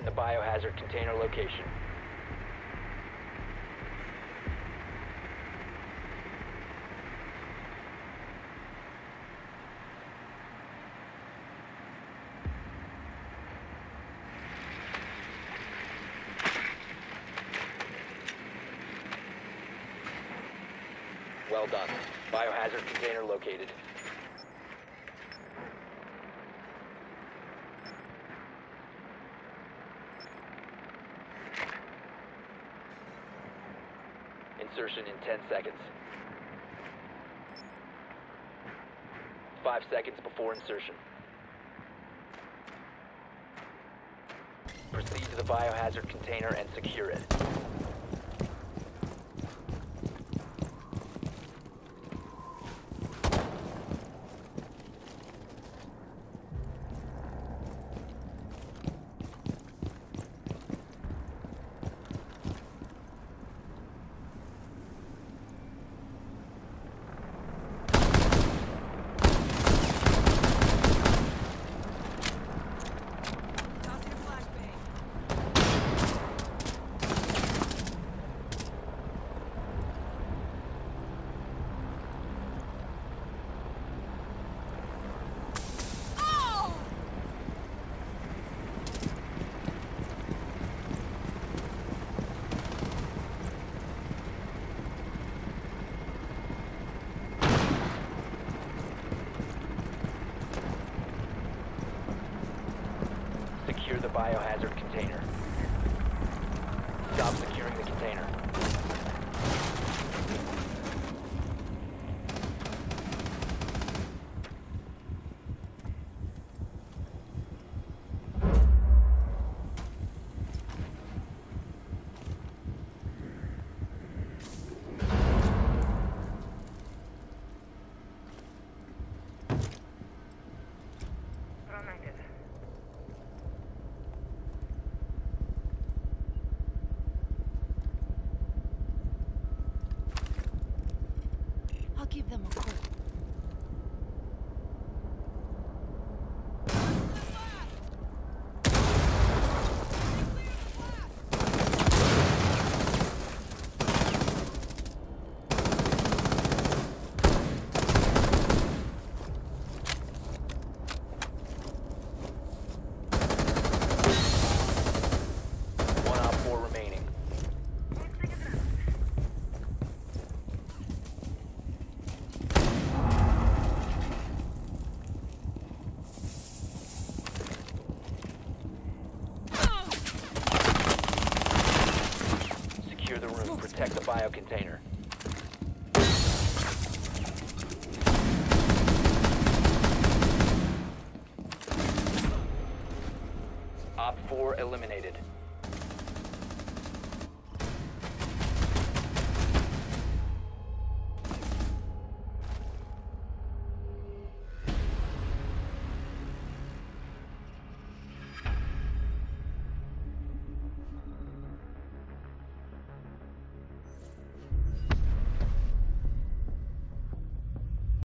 find the biohazard container location. Well done. Biohazard container located. Insertion in 10 seconds. Five seconds before insertion. Proceed to the biohazard container and secure it. Tossing a flashbang. Oh! Secure the biohazard container. Stop securing the container. Give them a call. Secure the room. Protect the bio container. Op 4 eliminated.